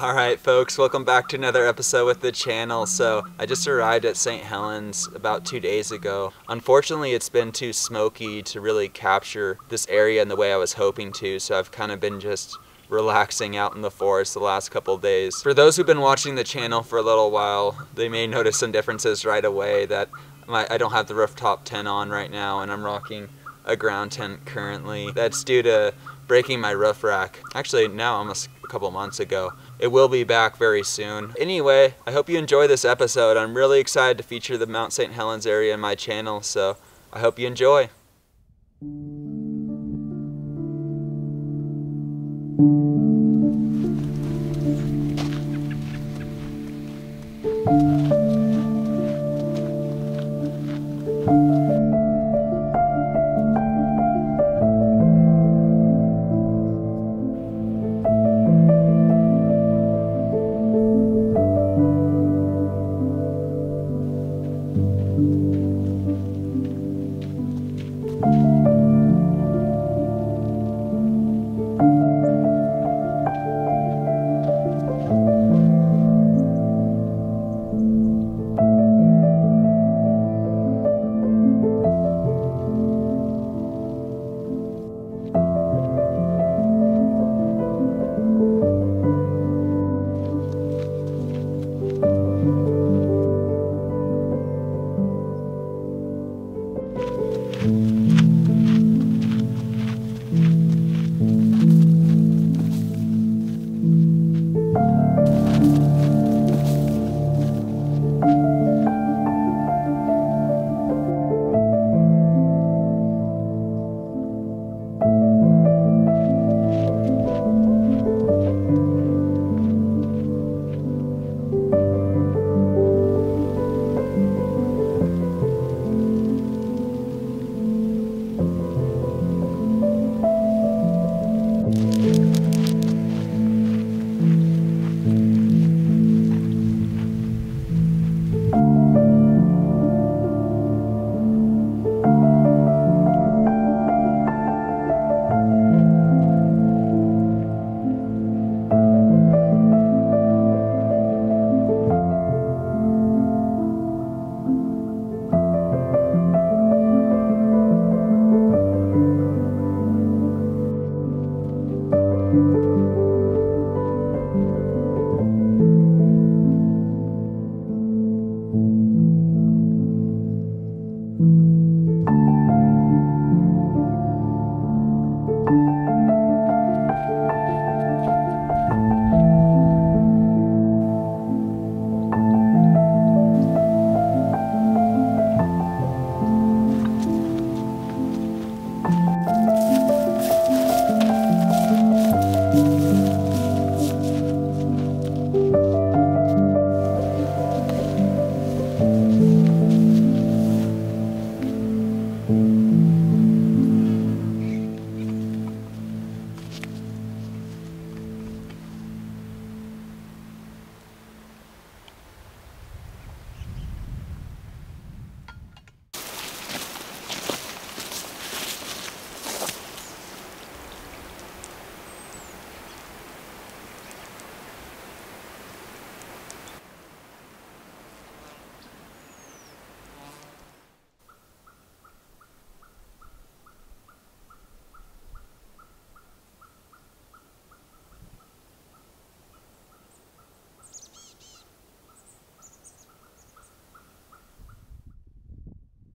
Alright folks, welcome back to another episode with the channel. So I just arrived at St. Helens about two days ago. Unfortunately it's been too smoky to really capture this area in the way I was hoping to, so I've kind of been just relaxing out in the forest the last couple days. For those who've been watching the channel for a little while, they may notice some differences right away that my, I don't have the rooftop tent on right now and I'm rocking a ground tent currently. That's due to breaking my roof rack. Actually now almost a couple months ago. It will be back very soon. Anyway, I hope you enjoy this episode. I'm really excited to feature the Mount St. Helens area in my channel, so I hope you enjoy.